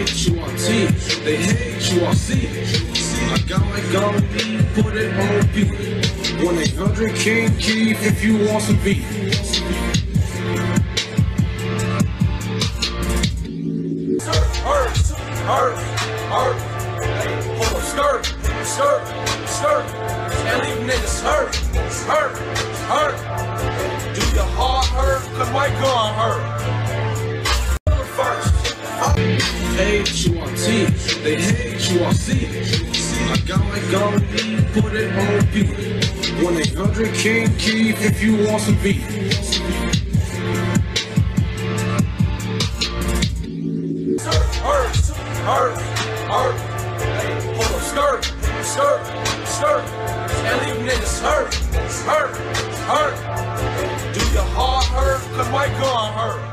hate you on T, they hate you on C. I got my gun, put it on beat. 1 800 King Keef if you want some beef. Hurt, hurt, hurt. Skirt, skirt, skirt. And leave niggas hurt, hurt, hurt. My gun hurt. Kill hate on they hate you on C. I got my gun, put it on beat. 1 800 King Keef if you want some beef. Hurt, hurt, hurt. Hey, pull up skirt, skirt, skirt. And leave niggas hurt, hurt, hurt. Do your heart Cause my gun hurt.